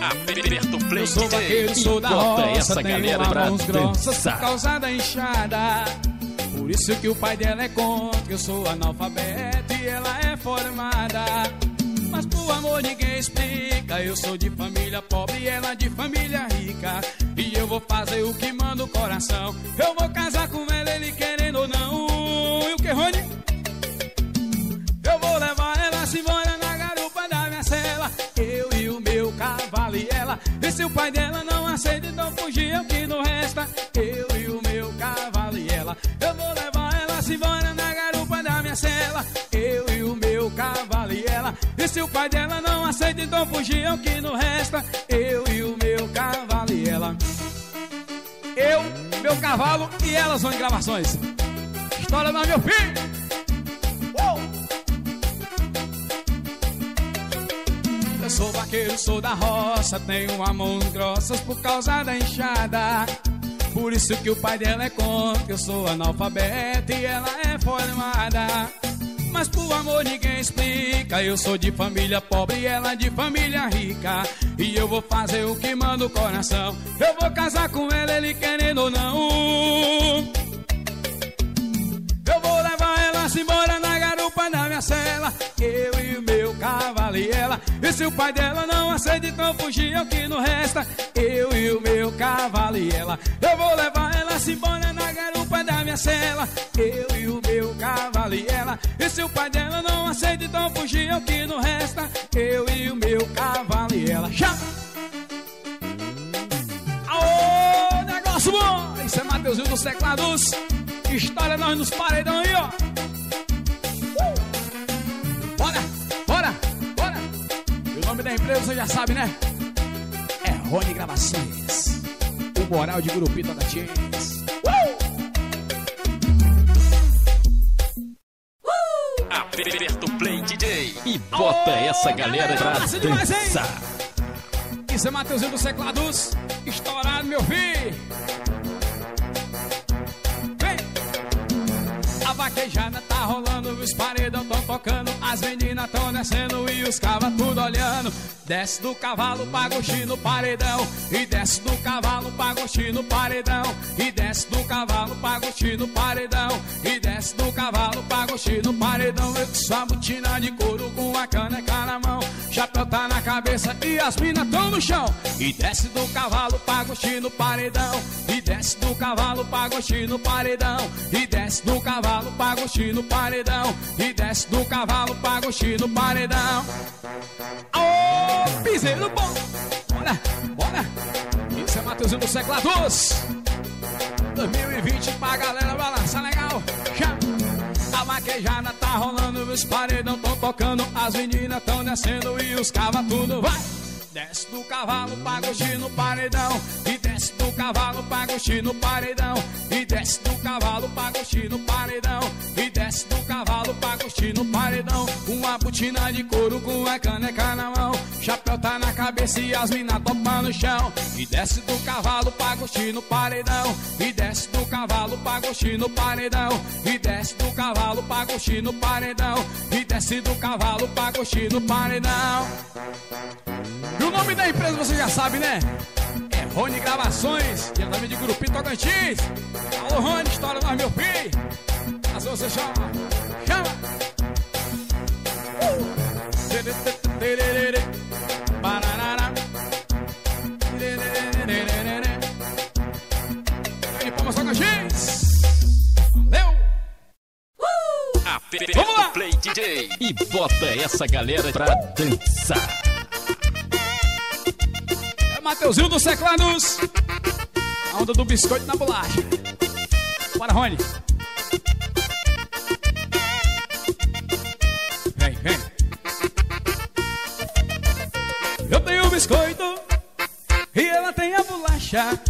Aperta o play, Eu sou vaqueiro, sou da roça, essa galera pra mãos grossas por dançar. causa da enxada. Por isso que o pai dela é contra, eu sou analfabeto e ela é formada. Mas por amor ninguém explica, eu sou de família pobre e ela de família rica. E eu vou fazer o que manda o coração. Eu vou casar com ela, ele querendo ou não. E o que, Rony? Eu vou levar ela se embora E se o pai dela não aceita, então fugir é o que não resta. Eu e o meu cavalo e ela. Eu vou levar ela se embora na garupa da minha cela. Eu e o meu cavalo e ela. Se o pai dela não aceita, então fugir é o que não resta. Eu e o meu cavalo e ela. Eu, meu cavalo e elas vão em gravações. História do meu filho. Sou vaqueiro, sou da roça, tenho a mãos grossas por causa da enxada. Por isso que o pai dela é contra, eu sou analfabeto e ela é formada. Mas por amor ninguém explica, eu sou de família pobre e ela de família rica. E eu vou fazer o que manda o coração. Eu vou casar com ela, ele querendo ou não. Eu vou levar ela se embora na minha cela. Eu e o meu cavalo e ela. E se o pai dela não aceita, então fugir é o que não resta. Eu e o meu cavalo e ela. Eu vou levar ela se embora na garupa da minha cela. Eu e o meu cavalo e ela. E se o pai dela não aceita, então fugir é o que não resta. Eu e o meu cavalo e ela. Chama! Aô, negócio bom! Isso é Mateuzinho dos Teclados. História nós nos paredão aí, ó. Da empresa você já sabe, né? É Rony Gravações. O moral de Grupito da Teens. Aperta o play, DJ. E bota essa galera pra massa demais, hein? dançar. Isso é Mateuzinho dos Teclados. Estourado, meu filho. Vem! A vaquejada tá rolando, os paredão tão tocando, as meninas tão descendo e os cavas tudo olhando. Desce do cavalo, pagoxi no paredão. E desce do cavalo, pagoxi no paredão. E desce do cavalo, pagoxi no paredão. E desce do cavalo, pagoxi no paredão. Eu com sua botina de couro com a caneca na mão. Chapéu tá na cabeça e as minas tão no chão. E desce do cavalo, pagoxi no paredão. E desce do cavalo, pagoxi no paredão. E desce do cavalo, pagoxi no paredão. E desce do cavalo, pagoxi no paredão. Ô, piseiro bom! Bora, bora! Isso é Mateuzinho do Seclados! 2020 pra galera balançar legal! Chama! A maquejada tá rolando, os paredão tão tocando, as meninas tão descendo e os cava tudo vai! Desce do cavalo, pagoxi no paredão. E desce do cavalo, pagoxi no paredão. E desce do cavalo, pagoxi no paredão. E desce do cavalo, pagoxi no paredão. Uma botina de couro com a caneca na mão. Chapéu tá na cabeça e as minas topam no chão. E desce do cavalo, pagoxi no paredão. E desce do cavalo, pagoxi no paredão. E desce do cavalo, pagoxi no paredão. E desce do cavalo, pagoxi no paredão. E o nome da empresa você já sabe, né? É Rony Gravações, diretamente de Grupinho Tocantins. Alô, Rony, história nós, meu filho. Mas você chama, chama. Uh! De Palmas Tocantins. Valeu! Aperta Vamos lá. play, DJ. E bota essa galera pra dançar. Mateuzinho dos Teclados. A onda do biscoito na bolacha. Bora, Rony. Vem, vem. Eu tenho o biscoito e ela tem a bolacha.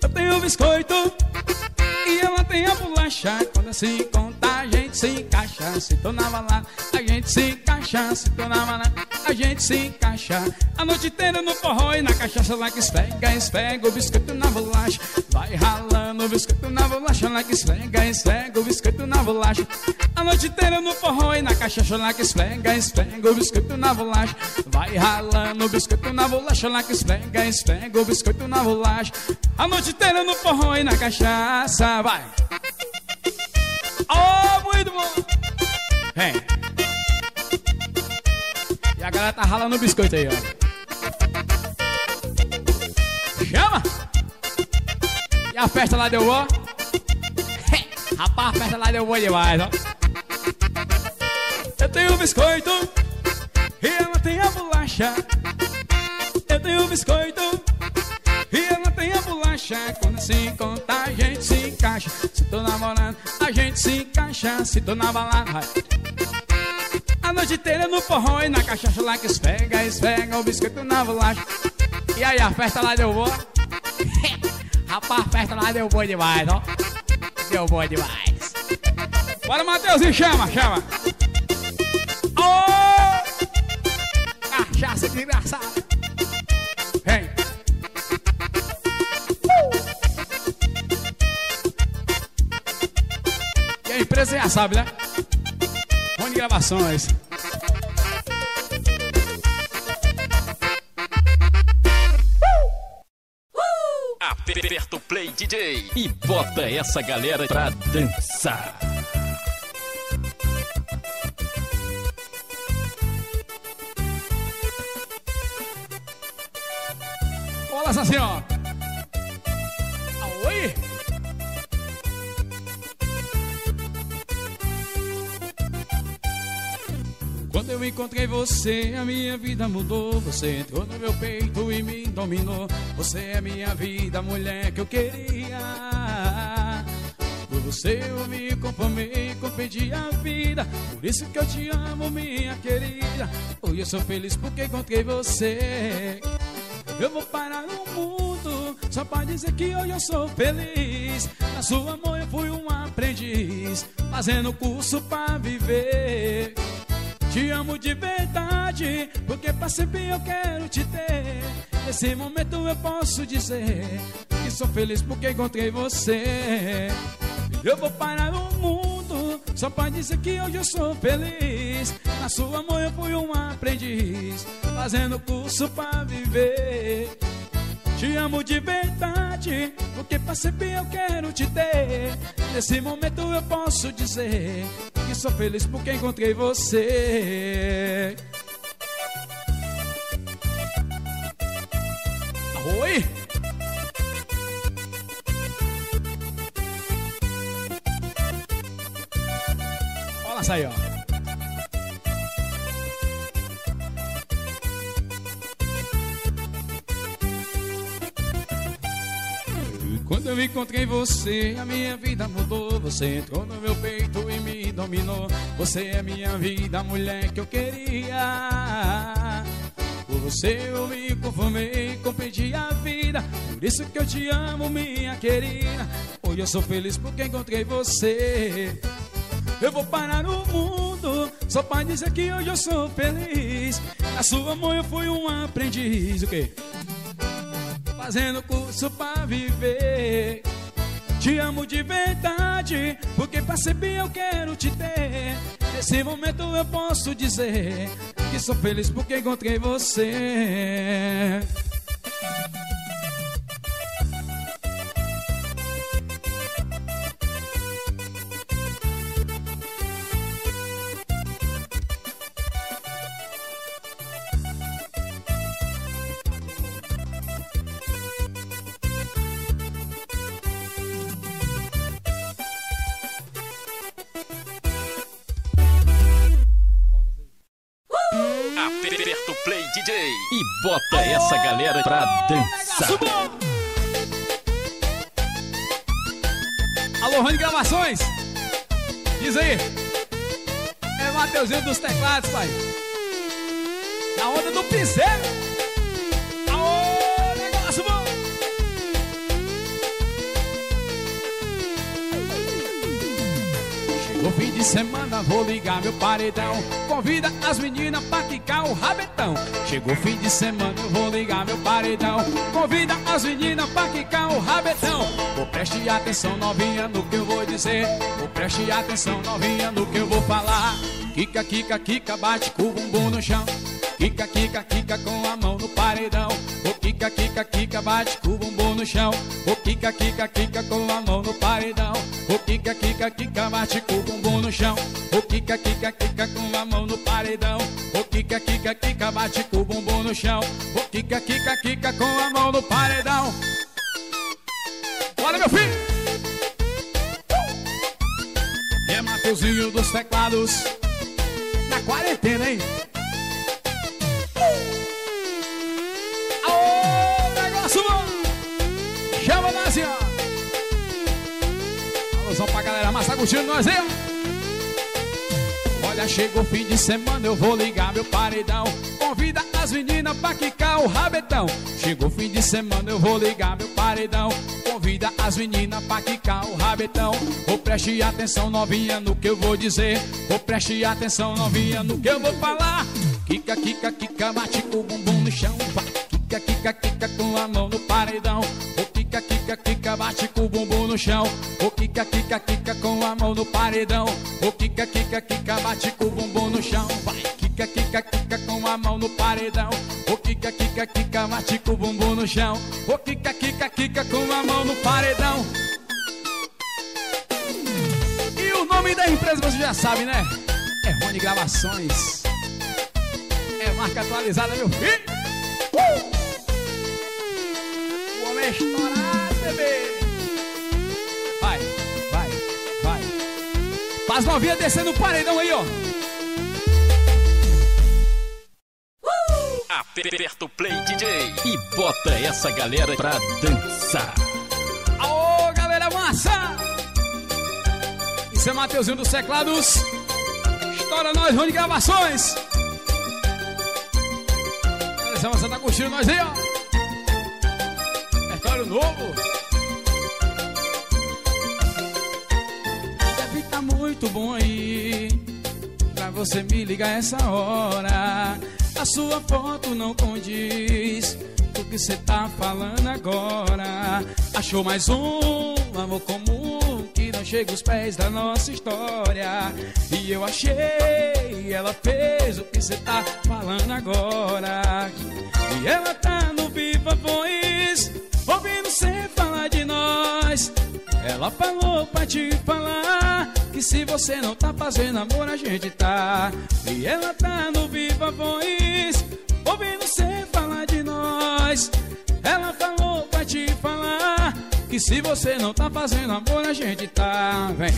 Eu tenho o biscoito e ela tem a bolacha. Quando se encontra, a gente se encaixa. Se na balada, a gente se encaixa. Se na balada, a gente se encaixa. A noite inteira no forró e na cachaça lá que esfrega, esfrega o biscoito na bolacha. Vai ralando o biscoito biscoito na bolacha lá que esfrega, esfrega o biscoito na bolacha. A noite inteira no forró e na cachaça lá que esfrega, esfrega o biscoito na bolacha. Vai ralando o biscoito na bolacha lá que esfrega, esfrega o biscoito na bolacha. A noite inteira no forró e na cachaça, vai. Oh, muito bom! Vem. E a galera tá ralando o biscoito aí, ó. Chama! E a festa lá deu boa? Rapaz, a festa lá deu boa demais, ó. Eu tenho biscoito e ela tem a bolacha. Eu tenho biscoito e ela tem a bolacha. Quando se encontra, a gente se encaixa. Se tô namorando, a gente se encaixa. Se tô na balada, a noite inteira no forró e na cachaça lá que esfrega, esfrega o biscoito na bolacha. E aí, a festa lá deu boa? Rapaz, a festa lá deu boa demais, ó. Deu boa demais. Bora, Matheusinho, chama, chama. Oh! Cachaça desgraçada. Vem. E a empresa já sabe, né? Onde gravações. Aperta o play, DJ, e bota essa galera pra dançar. Olha assim, ó. Encontrei você, a minha vida mudou. Você entrou no meu peito e me dominou. Você é minha vida, mulher que eu queria. Por você eu me conformei, compreendi a vida. Por isso que eu te amo, minha querida. Hoje eu sou feliz porque encontrei você. Eu vou parar no mundo só pra dizer que hoje eu sou feliz. Na sua amor eu fui um aprendiz, fazendo curso pra viver. Te amo de verdade, porque pra sempre eu quero te ter. Nesse momento eu posso dizer que sou feliz porque encontrei você. Eu vou parar no mundo só pra dizer que hoje eu sou feliz. Na sua amor eu fui um aprendiz, fazendo curso pra viver. Te amo de verdade, porque sempre eu quero te ter. Nesse momento eu posso dizer que sou feliz porque encontrei você. Oi! Olha essa. Quando eu encontrei você, a minha vida mudou. Você entrou no meu peito e me dominou. Você é minha vida, a mulher que eu queria. Por você eu me conformei, compreendi a vida. Por isso que eu te amo, minha querida. Hoje eu sou feliz porque encontrei você. Eu vou parar no mundo só pra dizer que hoje eu sou feliz. Na sua mão eu fui um aprendiz. O quê? Fazendo curso pra viver. Te amo de verdade, porque sempre eu quero te ter. Nesse momento eu posso dizer que sou feliz porque encontrei você. Dos teclados, pai. Na onda do piseiro. Aô, negócio. Chegou fim de semana, vou ligar meu paredão. Convida as meninas pra quicar o rabetão. Chegou fim de semana, eu vou ligar meu paredão. Convida as meninas pra quicar o rabetão. Vou preste atenção, novinha, no que eu vou dizer. Vou preste atenção, novinha, no que eu vou falar. Kika, kika, kika, bate com o bumbum no chão. Kika, kika, kika com a mão no paredão. O kika, kika, kika, bate com o bumbum no chão. O kika, kika, kika com a mão no paredão. O kika, kika, kika, bate com o bumbum no chão. O kika, kika, kika com a mão no paredão. O kika, kika, kika, bate com o bumbum no chão. O kika, kika, kika com a mão no paredão. Bora, meu filho! É Mateuzinho dos teclados. Na quarentena, hein? Aô, negócio bom! Chama ó! Alusão pra galera massa curtindo nós, hein? Chegou o fim de semana, eu vou ligar meu paredão. Convida as meninas pra quicar o rabetão. Chegou o fim de semana, eu vou ligar meu paredão. Convida as meninas pra quicar o rabetão. Ou preste atenção, novinha, no que eu vou dizer. Ou preste atenção, novinha, no que eu vou falar. Kika, kika, kika, bate com o bumbum no chão. Kika, kika, kika, com a mão no paredão. O kika, kika, kika, bate com o bumbum no chão. O kika, kika, kika, com a mão no paredão. O kika, kika, kika, bate com o bumbum no chão. Vai. Kika, kika, kika, com a mão no paredão. O kika, kika, kika, bate com o bumbum no chão. O kika, kika, kika, com a mão no paredão. E o nome da empresa você já sabe, né? É Rony Gravações. É marca atualizada, meu filho. Uh! Estourado, bebê. Vai, vai, vai. Faz novinha descendo o paredão aí, ó. Aperta o play, DJ, e bota essa galera pra dançar. Aô, galera massa! Isso é Mateuzinho dos Teclados. Estoura nós, Rony Gravações. Essa você tá curtindo nós aí, ó. Novo. Deve tá muito bom aí. Pra você me ligar essa hora. A sua foto não condiz o que você tá falando agora. Achou mais um amor comum que não chega aos pés da nossa história. E eu achei, ela fez o que você tá falando agora. E ela tá no Viva Voz, ouvindo você falar de nós. Ela falou pra te falar que se você não tá fazendo amor, a gente tá. E ela tá no Viva Voz, ouvindo você falar de nós. Ela falou pra te falar que se você não tá fazendo amor, a gente tá. Vem.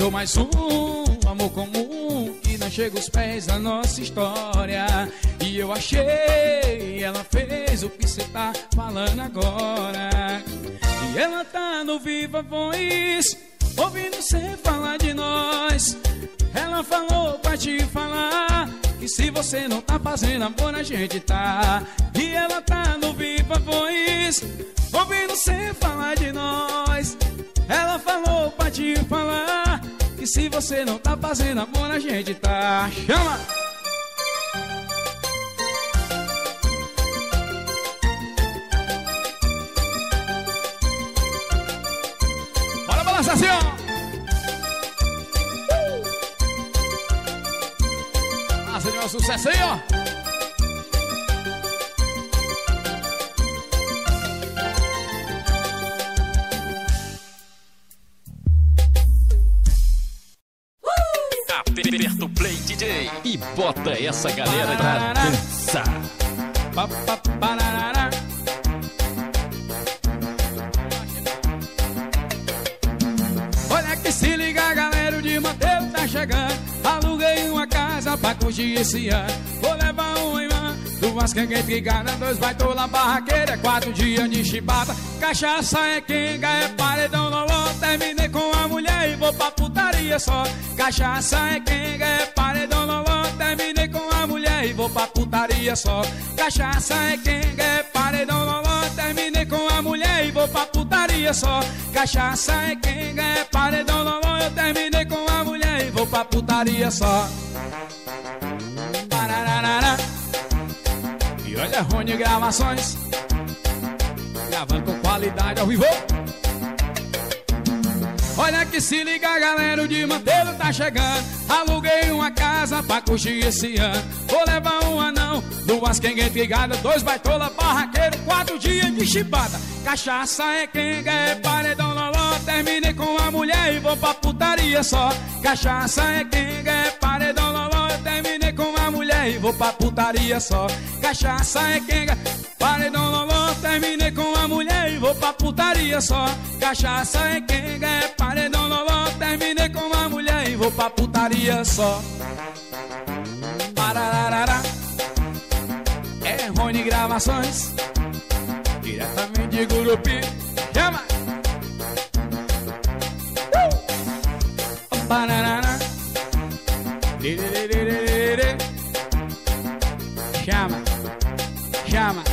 Achou mais um amor comum que não chega aos pés da nossa história. E eu achei, ela fez o que você tá falando agora. E ela tá no Viva Voz, ouvindo você falar de nós. Ela falou pra te falar que se você não tá fazendo amor, a gente tá. E ela tá no Viva Voz, ouvindo você falar de nós. Ela falou pra te falar que se você não tá fazendo amor, a gente tá. Chama! Bora balançar assim, ó! Massa de um sucesso aí, ó! E bota essa galera pra dançar. Olha que se liga, galera, de Mateus tá chegando. Aluguei uma casa pra curtir esse ano. Vou levar um imã Duas quenga trigada, dois baitola barraqueira Quatro dias de chibata Cachaça é quenga, é paredão loló Terminei com a mulher e vou pra putaria só. Cachaça é quenga, é paredão loló Terminei com a mulher e vou pra putaria só. Cachaça é quenga, é paredão loló Terminei com a mulher e vou pra putaria só. Cachaça é quenga, é paredão loló Eu terminei com a mulher e vou pra putaria só. Parararara. E olha Rony Gravações Gravando com qualidade ao vivo. Olha que se liga galera, o de Manteiro tá chegando. Aluguei uma casa pra curtir esse ano. Vou levar um anão, duas quenga trigada Dois baitola, barraqueiro, quatro dias de chibata. Cachaça é quenga, é paredão loló. Terminei com a mulher e vou pra putaria só. Cachaça é quenga, é paredão loló. Terminei com e vou pra putaria só. Cachaça é quenga, paredão loló Terminei com a mulher e vou pra putaria só. Cachaça é quenga, é paredão loló Terminei com a mulher e vou pra putaria só. Parararara. É Rony Gravações. Diretamente de Gurupi. Chama! Uh! Liririririri. Chama, chama.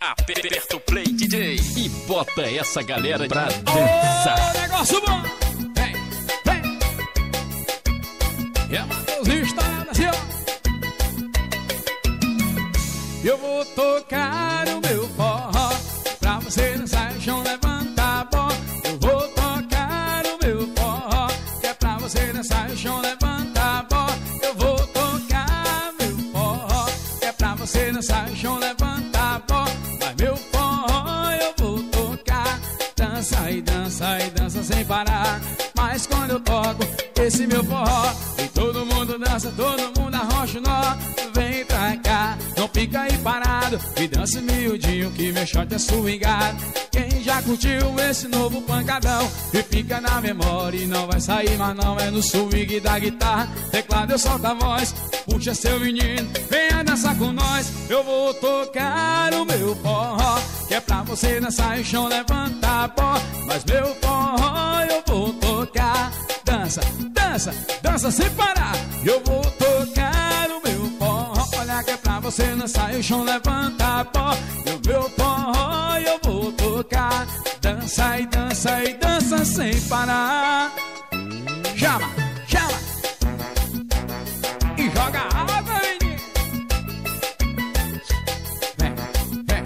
Aperta o play, DJ, e bota essa galera pra dançar. Ô, negócio bom! Curtiu esse novo pancadão. E fica na memória e não vai sair mas não É no swing da guitarra, teclado eu solto a voz Puxa seu menino, venha dançar com nós. Eu vou tocar o meu forró Que é pra você dançar e o chão levantar pó. Mas meu forró eu vou tocar Dança, dança, dança sem parar. Eu vou tocar o meu forró Olha que é pra você dançar e o chão levanta pó e dança e dança sem parar. Chama, chama. E joga água, menino Vem, vem.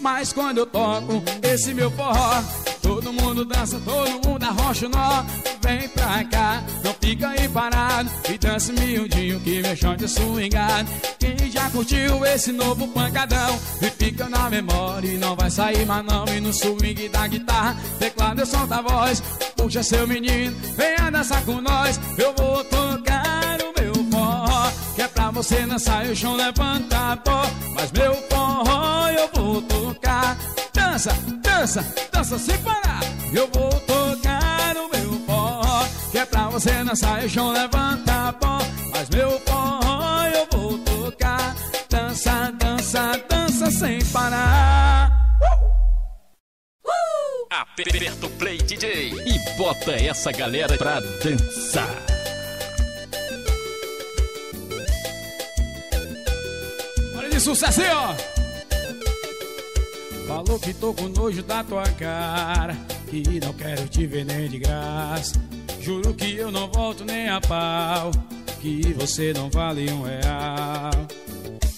Mas quando eu toco esse meu forró Todo mundo dança, todo mundo arrocha o nó. Vem pra cá, não fica aí parado. E dança miudinho que meu short é swingado. Quem já curtiu esse novo pancadão? E fica na memória e não vai sair mais não. E no swing da guitarra, teclado eu solto a voz. Puxa seu menino, venha dançar com nós. Eu vou tocar o meu forró Que é pra você dançar. E o chão levanta pó Mas meu forró eu vou tocar Dança, dança, dança sem parar. Eu vou tocar o meu forró Que é pra você dançar. E chão levanta pó Mas meu forró eu vou tocar. Dança, dança, dança sem parar. Aperta o play, DJ, e bota essa galera pra dançar. Olha de sucesso aí, ó Falou que tô com nojo da tua cara Que não quero te ver nem de graça. Juro que eu não volto nem a pau Que você não vale um real.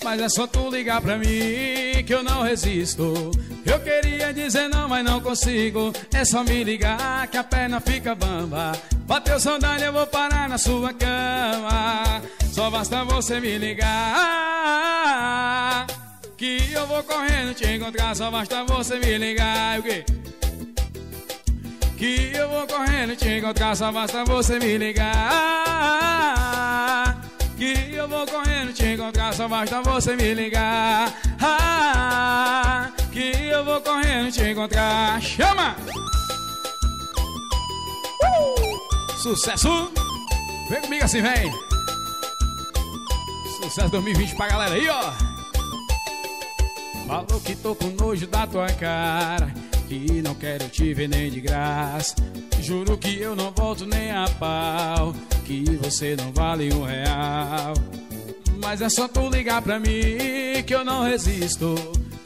Mas é só tu ligar pra mim Que eu não resisto. Eu queria dizer não, mas não consigo. É só me ligar que a perna fica bamba. Bateu saudade, eu vou parar na sua cama. Só basta você me ligar que eu vou correndo te encontrar, só basta você me ligar. O quê? Que eu vou correndo te encontrar, só basta você me ligar. Que eu vou correndo te encontrar, só basta você me ligar. Que eu vou correndo te encontrar. Chama! Uh! Sucesso! Vem comigo assim, vem. Sucesso 2020 pra galera aí, ó. Falou que tô com nojo da tua cara. Que não quero te ver nem de graça. Juro que eu não volto nem a pau. Que você não vale um real. Mas é só tu ligar pra mim que eu não resisto.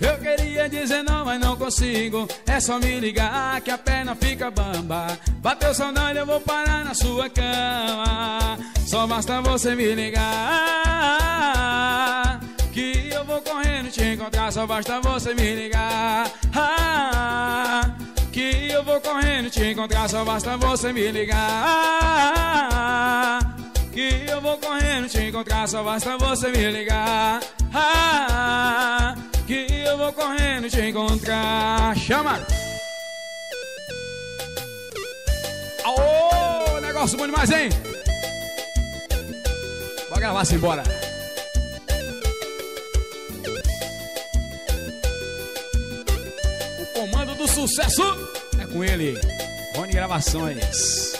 Eu queria dizer não, mas não consigo. É só me ligar que a perna fica bamba. Bateu saudade, eu vou parar na sua cama. Só basta você me ligar. Que eu vou correndo te encontrar. Só basta você me ligar. Ah, que eu vou correndo te encontrar. Só basta você me ligar. Que eu vou correndo te encontrar. Só basta você me ligar. Ah, que eu vou correndo te encontrar. Chama! Aô, negócio bom demais, hein? Bora gravar-se embora. Sucesso é com ele, Rony Gravações.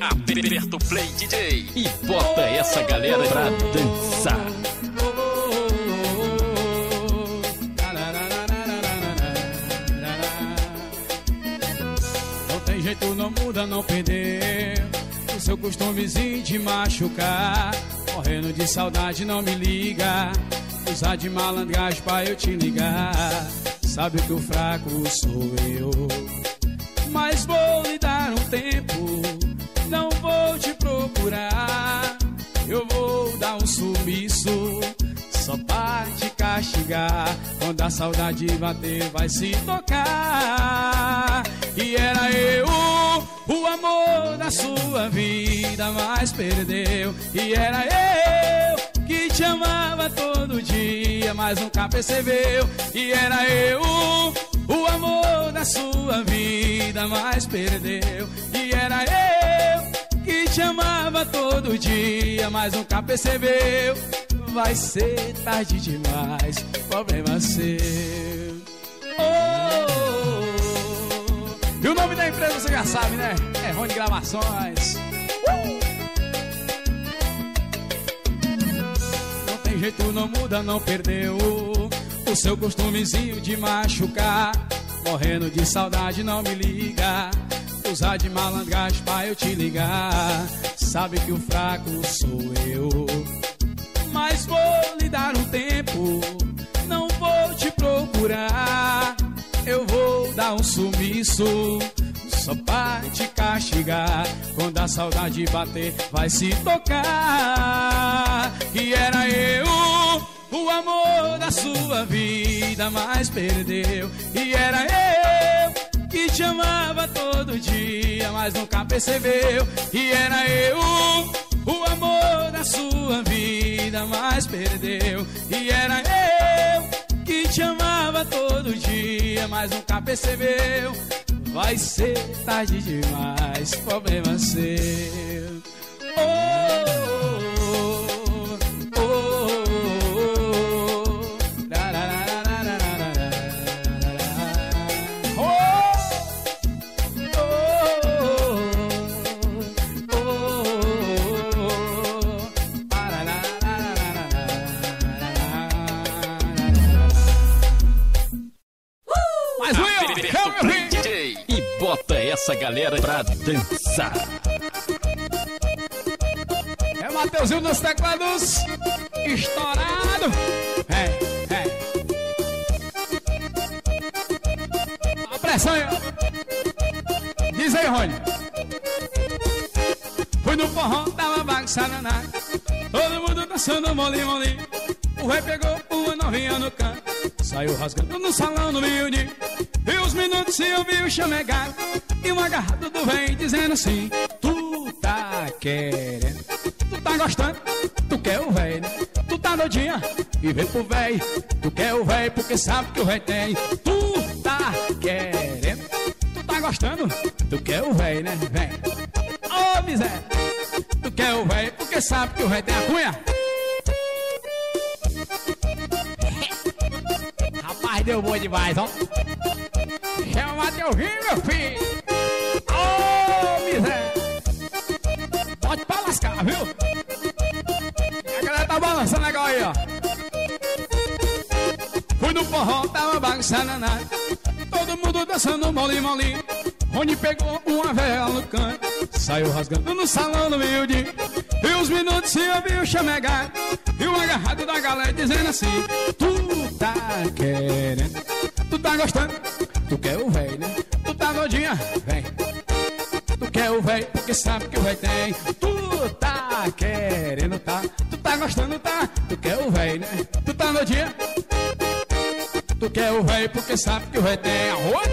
Aperta o play DJ e bota essa galera pra dançar. Costumezinho de machucar. Morrendo de saudade, não me liga. Usar de malandragem pra eu te ligar. Sabe que o fraco sou eu. Mas vou lhe dar um tempo. Não vou te procurar. Eu vou dar um sumiço. Só pra te castigar. Quando a saudade bater vai se tocar. E era eu amor da sua vida Mas perdeu. E era eu que te amava todo dia Mas nunca percebeu. E era eu o amor da sua vida Mas perdeu. E era eu que te amava todo dia Mas nunca percebeu. Vai ser tarde demais Problema seu da empresa você já sabe, né? É Rony Gravações. Uh! Não tem jeito, não muda, não perdeu O seu costumezinho de machucar. Morrendo de saudade, não me liga. Usar de malandragem pra eu te ligar. Sabe que o fraco sou eu. Mas vou lhe dar um tempo. Não vou te procurar. Eu vou dar um sumiço Só pra te castigar Quando a saudade bater Vai se tocar Que era eu o amor da sua vida, mas perdeu. E era eu que te amava todo dia, mas nunca percebeu. E era eu o amor da sua vida, mas perdeu. E era eu que te amava todo dia, mas nunca percebeu. Vai ser tarde demais, problema seu. Oh, oh, essa galera pra dançar. É o Mateuzinho nos teclados, estourado. É, é. A pressão aí. Diz aí, Rony. Fui no forró, tava bagunçada na Todo mundo dançando molim, molim. O rei pegou uma novinha no canto. Saiu rasgando no salão no miudinho. E os minutos se ouviu chamegar E um agarrado do vem dizendo assim Tu tá querendo Tu tá gostando Tu quer o véi, né? Tu tá doidinha E vem pro véi Tu quer o véi porque sabe que o véi tem Tu tá querendo Tu tá gostando Tu quer o véi, né? Vem Ô, oh, miséria Tu quer o véi porque sabe que o véi tem a cunha Ai, deu bom demais, ó. Chama o Mateuzinho, meu filho. Todo mundo dançando mole, mole. Onde pegou uma vela no canto Saiu rasgando no salão do meio-dia E os minutos se ouviu chamegar E um agarrado da galera dizendo assim Tu tá querendo Tu tá gostando Tu quer o véi, né? Tu tá doidinha? Vem Tu quer o véi porque sabe que o véi tem Tu tá querendo, tá? Tu tá gostando, tá? Tu quer o véi, né? Tu tá doidinha? Tu quer o véi porque sabe que o véi tem arroz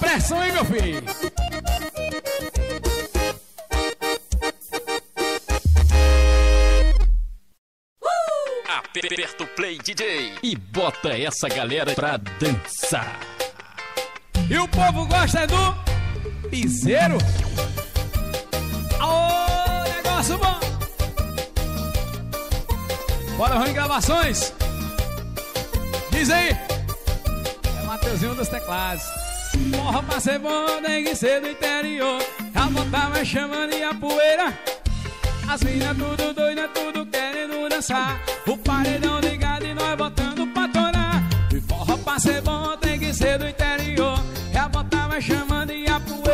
pressão, hein, meu filho? Aperta o play, DJ, e bota essa galera pra dançar. E o povo gosta do piseiro? Ô, negócio bom! Bora, vamos gravações? Diz aí! É Mateuzinho dos teclados. Porra pra ser bom tem ser do interior A montava vai chamando e a poeira As minas tudo doida, tudo querendo dançar O paredão ligado e nós botando pra ser bom tem que ser do interior. A montava vai chamando e a poeira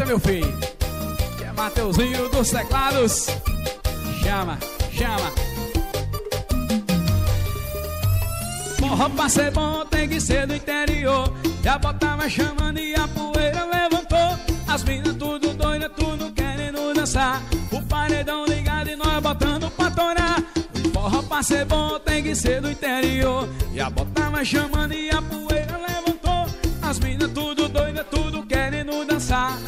Respeita, meu filho. Que é Mateuzinho dos teclados. Chama, chama. Forró pra ser bom tem que ser do interior. Já botava chamando e a poeira levantou. As minas tudo doida, tudo querendo dançar. O paredão ligado e nós botando pra torar. Forró pra ser bom tem que ser do interior. Já botava chamando e a poeira levantou. As minas tudo doida, tudo querendo dançar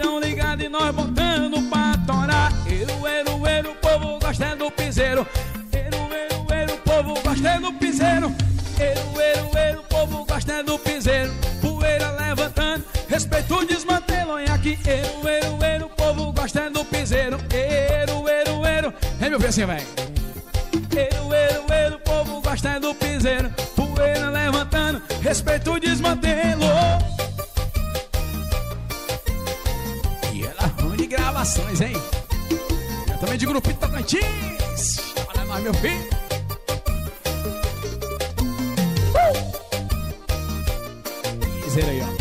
paredão ligado e nós botando pra torar. Eru, eru, eru, o povo gosta do piseiro. Eru, eru, eru, o povo gosta do piseiro. Eru, eru, eru, o povo gosta do piseiro. Poeira levantando, respeito desmantelo E aqui, eru, eru, eru, o povo gosta do piseiro. Eru, eru, eru, vem meu filho assim, vem. Eru, eru, eru, o povo gosta do piseiro. Poeira levantando, respeito desmantelo gravações, hein? Eu também de grupinho Tocantins Olha nós, meu filho dizer aí, ó.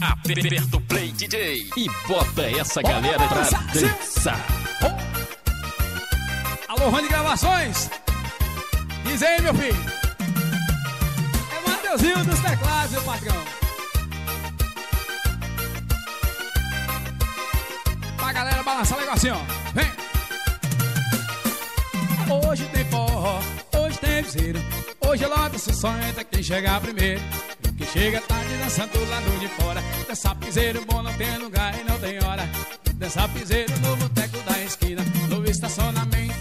Aperta o play, DJ, e bota essa galera pra dançar. Rony Gravações. Diz aí, meu filho. É o Mateuzinho dos teclados, meu patrão. galera balançar legal assim, ó. Vem! Hoje tem forró, hoje tem viseiro. Hoje logo se sonha quem chegar primeiro. Que chega tarde dançando lá lado de fora. Dança piseiro bom, não tem lugar e não tem hora. Dança piseiro no boteco da esquina. No estacionamento,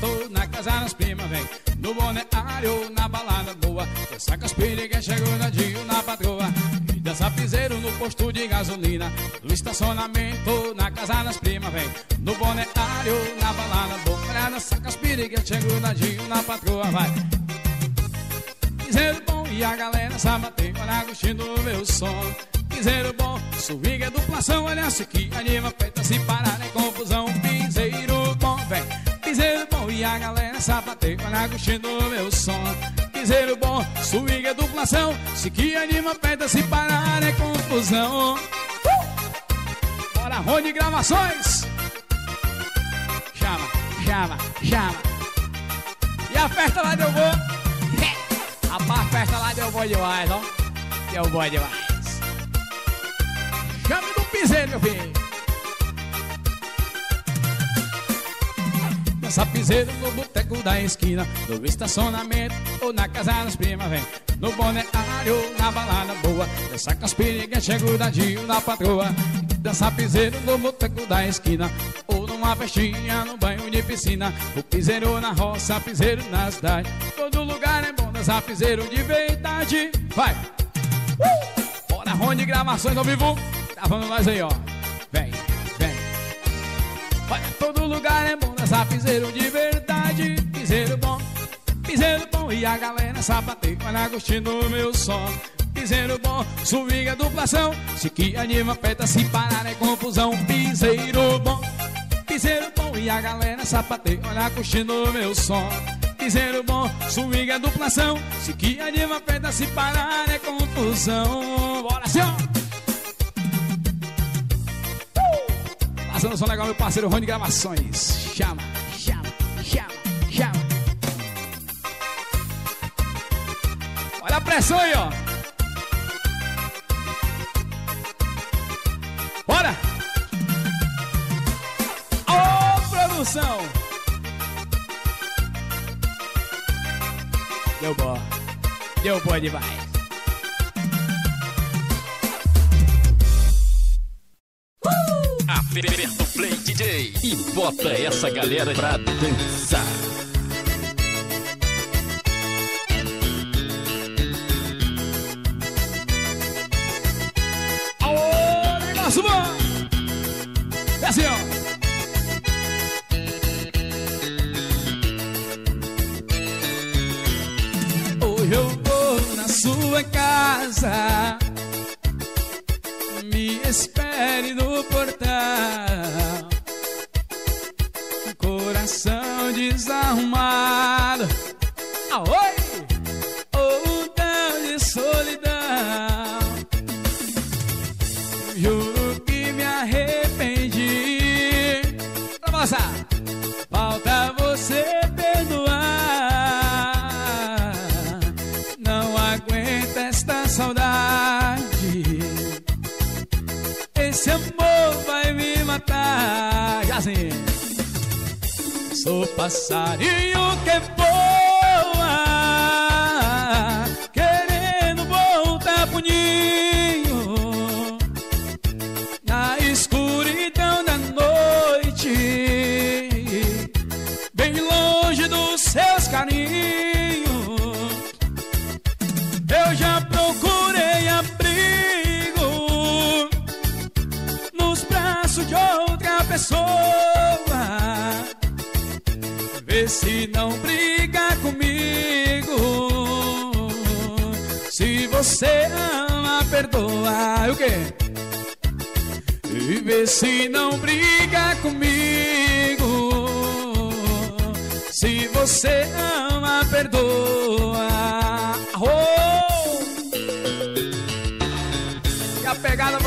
na casa das primas, vem. No boneário, na balada boa. Dança com as pirigues, chegou nadinho na patroa. Dança piseiro no posto de gasolina No estacionamento, na casa das primas, vem No boneário, na balada boa Dança com as piriguetas, chega nadinho na patroa, vai Piseiro bom e a galera sabateia Olha curtindo o meu som Piseiro bom, swing é duplação Olha isso que anima, feita se parar é confusão Piseiro bom, vem Piseiro e a galera sabateia Olha curtindo o meu som piseiro bom, swing é duplação. Se que anima, peta, se parar é confusão. Bora, Rony Gravações. Chama, chama, chama. E a festa lá deu bom. Rapaz, a festa lá deu bom demais, ó. Deu bom demais. Chame do piseiro, meu filho. Dança piseiro no boteco da esquina No estacionamento ou na casa das primas vem. No boneário, na balada boa Dança com as piriguetas, grudadinho na patroa. Dança piseiro no boteco da esquina Ou numa festinha, no banho de piscina. O piseiro na roça, piseiro na cidade. Todo lugar é bom dançar piseiro de verdade. Vai! Uh! Bora, Rony Gravações ao vivo. Gravando nós aí, ó. Vem Olha, todo lugar é bom dançar piseiro de verdade. Piseiro bom, piseiro bom E a galera sapateia, olha curtindo o meu som Piseiro bom, swing duplação Se que anima, peta, se parar é confusão. Piseiro bom, piseiro bom E a galera sapateia, olha curtindo o meu som Piseiro bom, swing duplação Se que anima, peta, se parar é confusão. Bora, senhor! Passando som legal, meu parceiro Rony Gravações. Chama, chama, chama, chama. Olha a pressão aí, ó. Bora! Ô, produção! Deu boa. Deu boa demais. Aperta o play DJ e bota essa galera pra dançar.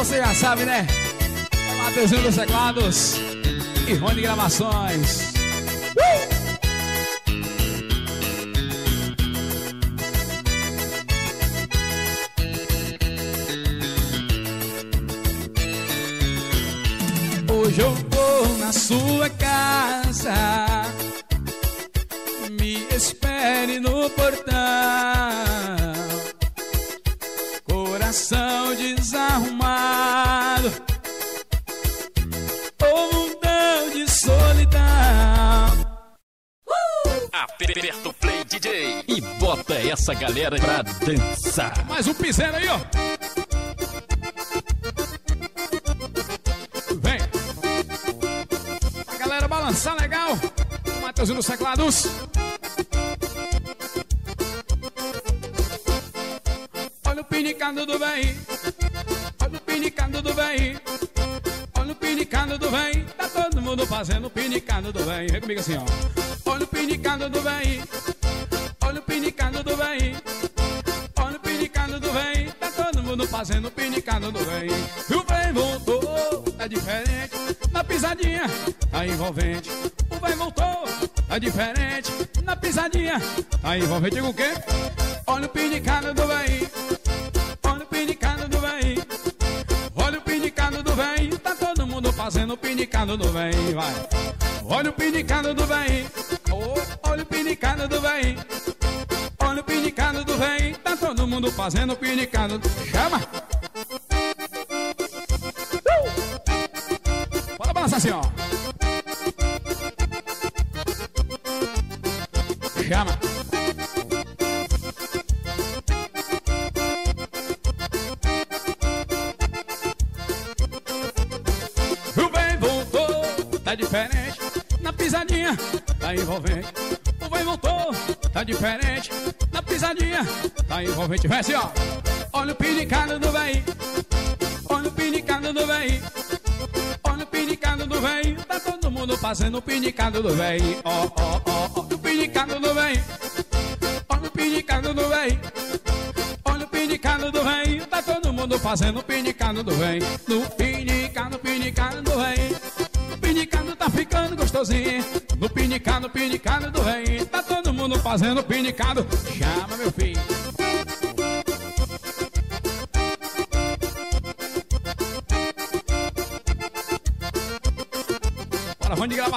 Você já sabe, né? É Mateuzinho dos teclados E Rony Gravações essa galera pra dançar. Mais um piseiro aí, ó. Vem. A galera balançar legal. Matheusinho dos teclados Olha o pinicando do bem Olha o pinicando do bem Olha o pinicando do bem Tá todo mundo fazendo o do bem Vem comigo assim, ó. Olha o pinicando do bem fazendo o pinicado do vem. E o vem voltou, é diferente. Na pisadinha, tá envolvente. O vem voltou, é diferente. Na pisadinha, tá envolvente com o quê? Olha o pinicado do vem. Olha o pinicado do vem. Olha o pinicado do vem. Tá todo mundo fazendo pinicado do vem. Vai. Olha o pinicado do. Oh, olha o pinicado do vem. Olha o pinicado do vem. Tá todo mundo fazendo o pinicado. Chama! Uh! Bora balançar assim, ó. Chama! O bem voltou, tá diferente. Na pisadinha, tá envolvente. O bem voltou, tá diferente. Tá envolvente. Vem assim, ó. Olha o pinicado do bem. Olha o pinicado do bem. Olha o pinicado do bem. Tá todo mundo fazendo o pinicado do bem. Ó, ó, ó. O pinicado do bem. Olha o pinicado do bem. Olha o pinicado do bem. Tá todo mundo fazendo o pinicado do bem. No pinicado, pinicado do bem. O pinicado tá ficando gostosinho. No pinicado, pinicado do bem. Tá todo mundo fazendo pinicado. Chama, meu filho.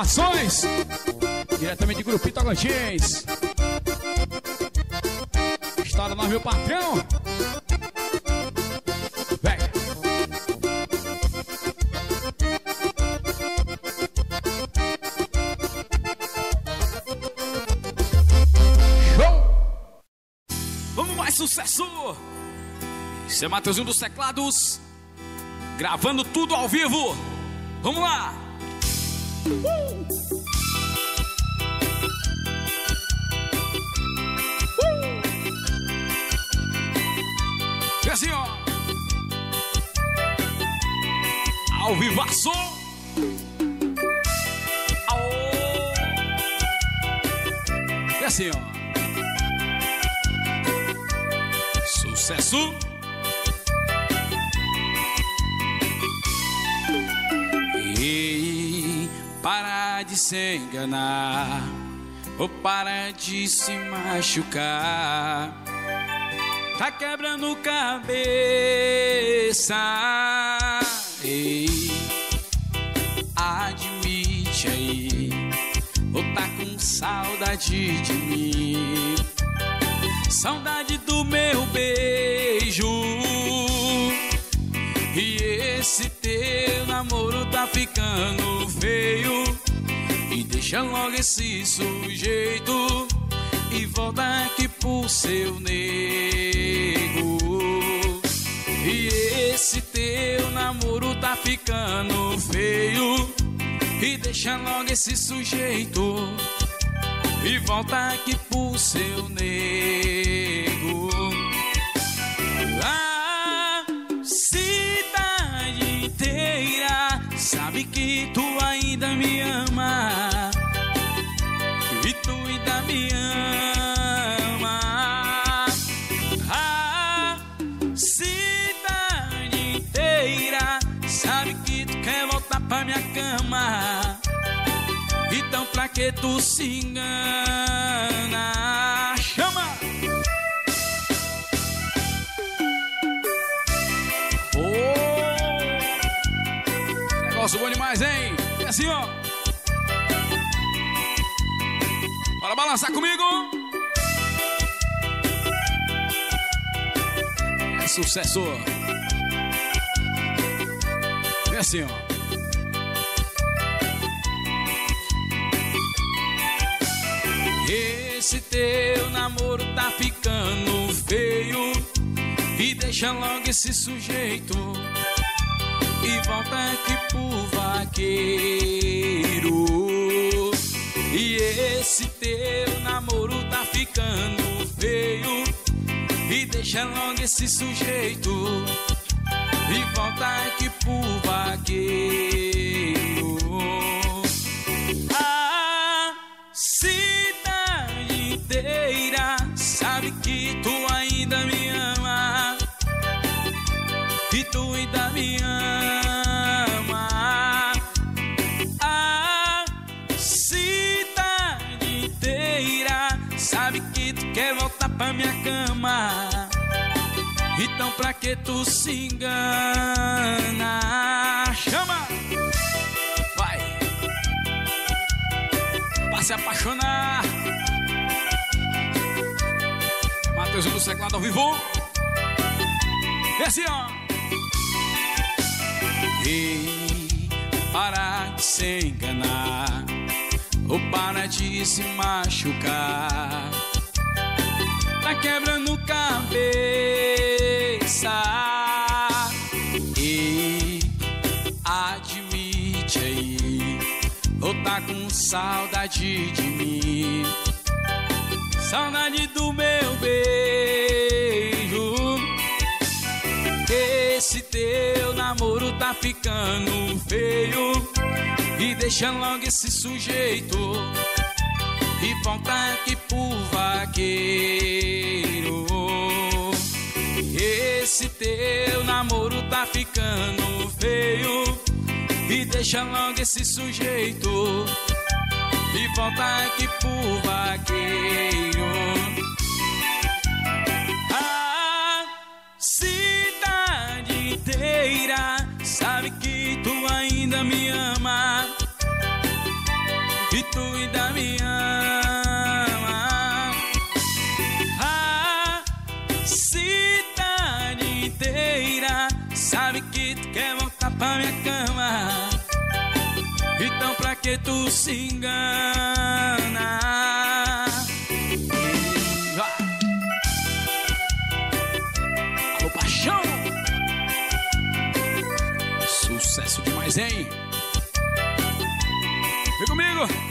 Gravações. Diretamente de Grupito Tocantins. História nós, meu patrão. Vem. Show! Vamos mais sucesso! Isso é Matheusinho dos Teclados, gravando tudo ao vivo. Vamos lá! E assim. Ao vivaço. Aô. E assim, ó. Sucesso. Se enganar. Ou para de se machucar tá quebrando cabeça. Ei, admite aí, ou tá com saudade de mim. Saudade do meu beijo. E esse teu namoro tá ficando feio. Deixa logo esse sujeito e volta aqui pro seu nego. E esse teu namoro tá ficando feio. E deixa logo esse sujeito e volta aqui pro seu nego. Tu se engana? Chama! Oh! Negócio bom demais, hein? E assim, ó. Bora balançar comigo! É sucesso! E assim, ó. Esse teu namoro tá ficando feio E deixa logo esse sujeito E volta aqui pro vaqueiro. E esse teu namoro tá ficando feio E deixa logo esse sujeito E volta aqui pro vaqueiro Então pra que tu se engana? Chama! Vai! Pra se apaixonar Matheus do Seclado ao vivo Esse ó E para de se enganar Ou para de se machucar Tá quebrando E admite aí Ou tá com saudade de mim. Saudade do meu beijo. Esse teu namoro tá ficando feio E deixa logo esse sujeito. E volta aqui pro vaqueiro Esse teu namoro tá ficando feio E deixa logo esse sujeito e volta aqui pro vaqueiro. A cidade inteira sabe que tu ainda me ama e tu ainda me ama. Então pra que tu se engana? Alô, paixão! Sucesso demais, hein? Vem comigo!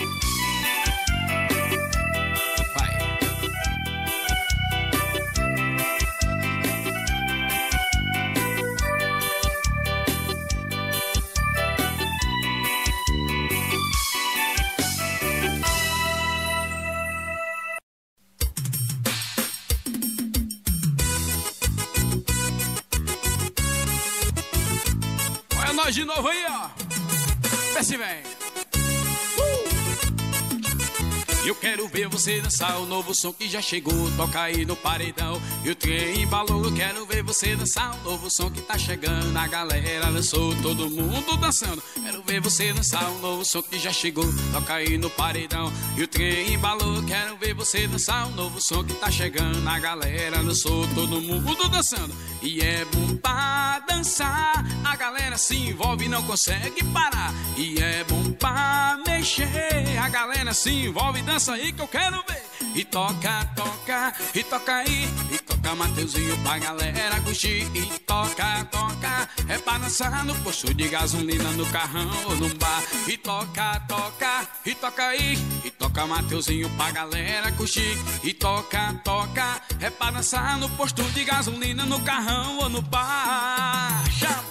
Você dançar o novo som que já chegou. Toca aí no paredão. E o trem embalou. Quero ver você dançar o novo som que tá chegando. A galera dançou, todo mundo dançando. Quero ver você dançar o novo som que já chegou. Toca aí no paredão. E o trem embalou. Quero ver você dançar o novo som que tá chegando. A galera dançou, todo mundo dançando. E é bom pra dançar. A galera se envolve e não consegue parar. E é bom pra mexer. A galera se envolve, dança aí que eu quero ver. E toca, toca, e toca aí. E toca Mateuzinho pra galera curtir. E toca, toca, é pra dançar no posto de gasolina, no carrão ou no bar. E toca, toca, e toca aí. E toca Mateuzinho pra galera curtir. E toca, toca, é pra dançar no posto de gasolina, no carrão ou no bar. Chama.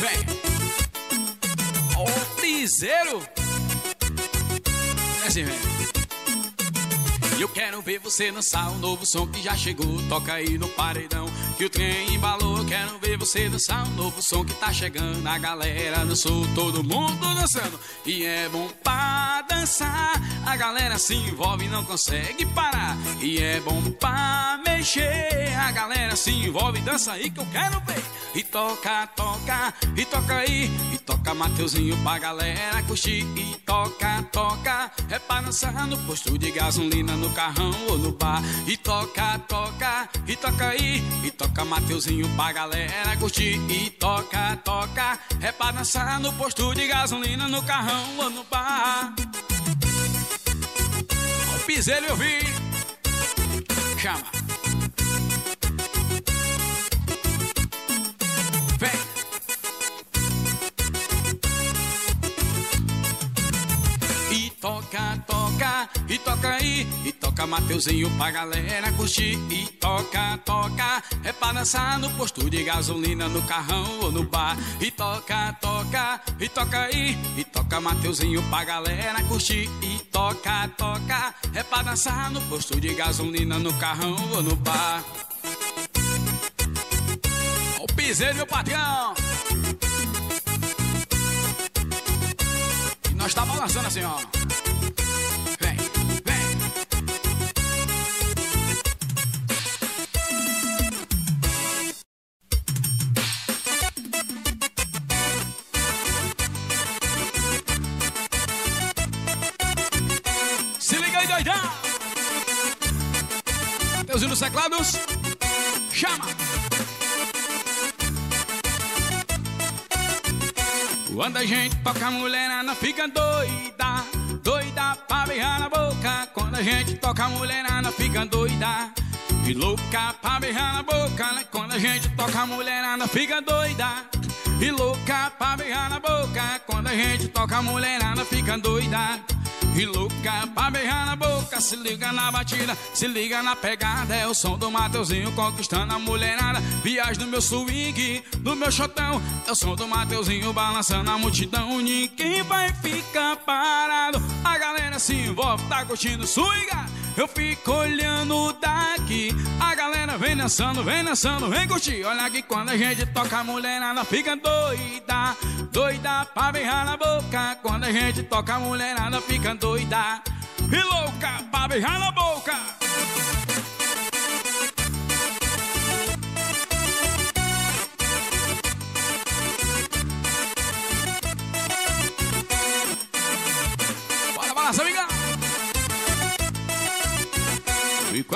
Vem. Ô, piseiro. É assim, vem. E eu quero ver você dançar um novo som que já chegou. Toca aí no paredão que o trem embalou. Quero ver você dançar um novo som que tá chegando. A galera dançou, todo mundo dançando. E é bom pra dançar. A galera se envolve e não consegue parar. E é bom pra mexer. A galera se envolve, dança aí que eu quero ver. E toca, toca, e toca aí. E toca Mateuzinho pra galera curtir. E toca, toca, é pra dançar no posto de gasolina, no carrão ou no bar. E toca, toca, e toca aí. E toca Mateuzinho pra galera curtir. E toca, toca, é pra dançar no posto de gasolina, no carrão ou no bar. O piseiro eu vi. Chama. Vem. E toca, toca, e toca aí, e toca Mateuzinho pra galera curtir. E toca, toca, é pra dançar no posto de gasolina, no carrão ou no bar. E toca, toca, e toca aí, e toca Mateuzinho pra galera curtir. E toca, toca, é pra dançar no posto de gasolina, no carrão ou no bar. O piseiro, meu patrão. E nós tá balançando assim, ó. Quando a gente toca a mulherada fica doida Doida pra beijar na boca Quando a gente toca a mulherada fica doida E louca pra beijar na boca né? Quando a gente toca a mulherada fica doida E louca pra beijar na boca Quando a gente toca a mulherada fica doida e louca pra beijar na boca, se liga na batida, se liga na pegada. É o som do Mateuzinho conquistando a mulherada. Viagem no meu swing, no meu chotão. É o som do Mateuzinho balançando a multidão. Ninguém vai ficar parado. A galera se envolve, tá curtindo swing. Eu fico olhando daqui. A galera vem dançando, vem dançando, vem curtir. Olha que quando a gente toca a mulherada fica doida. Doida pra beijar na boca. Quando a gente toca a mulherada fica doida. E louca pra beijar na boca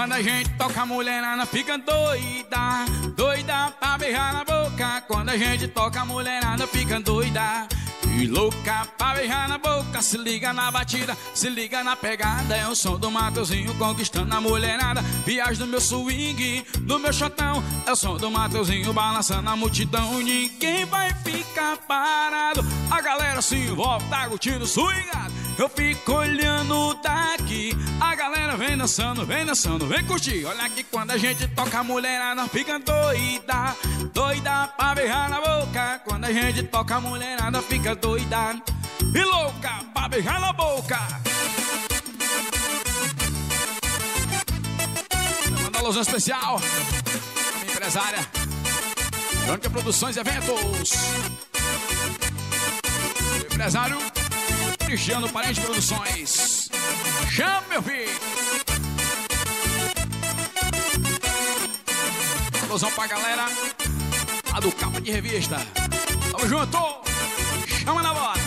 quando a gente toca a mulherada fica doida Doida pra beijar na boca. Quando a gente toca a mulherada fica doida e louca pra beijar na boca. Se liga na batida, se liga na pegada. É o som do Mateuzinho conquistando a mulherada. Viagem do meu swing, do meu chotão É o som do Mateuzinho balançando a multidão. Ninguém vai ficar parado. A galera se envolve, tá curtindo swingado eu fico olhando daqui. A galera vem dançando, vem dançando, vem curtir. Olha que quando a gente toca a mulherada fica doida. Doida pra beijar na boca. Quando a gente toca a mulherada fica doida. E louca pra beijar na boca. Manda alusão especial. Minha empresária. Crônica Produções Eventos. Empresário Cristiano Parente Produções. Chama, meu filho! Alusão pra galera lá do Capa de Revista. Tamo junto! Chama na voz!